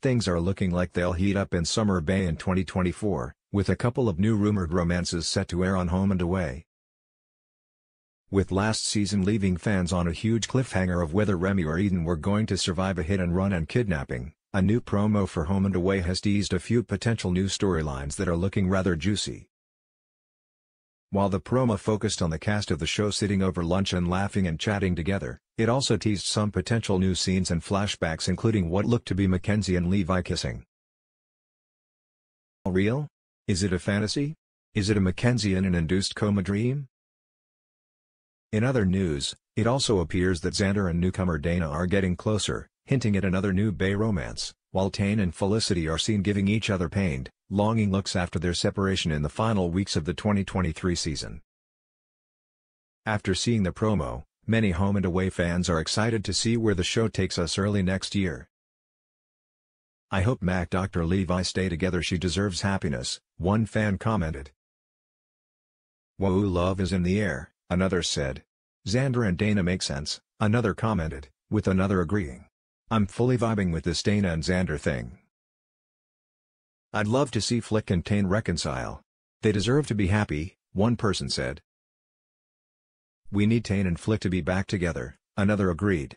things are looking like they'll heat up in Summer Bay in 2024, with a couple of new rumored romances set to air on Home and Away. With last season leaving fans on a huge cliffhanger of whether Remy or Eden were going to survive a hit and run and kidnapping, a new promo for Home and Away has teased a few potential new storylines that are looking rather juicy. While the promo focused on the cast of the show sitting over lunch and laughing and chatting together, it also teased some potential new scenes and flashbacks including what looked to be Mackenzie and Levi kissing. Real? Is it a fantasy? Is it a Mackenzie in an induced coma dream? In other news, it also appears that Xander and newcomer Dana are getting closer, hinting at another new Bay romance, while Tane and Felicity are seen giving each other pained, longing looks after their separation in the final weeks of the 2023 season. After seeing the promo, many home and away fans are excited to see where the show takes us early next year. I hope Mac Dr. Levi stay together she deserves happiness, one fan commented. Whoa love is in the air, another said. Xander and Dana make sense, another commented, with another agreeing. I'm fully vibing with this Dana and Xander thing. I'd love to see Flick and Tane reconcile. They deserve to be happy, one person said. We need Tane and Flick to be back together, another agreed.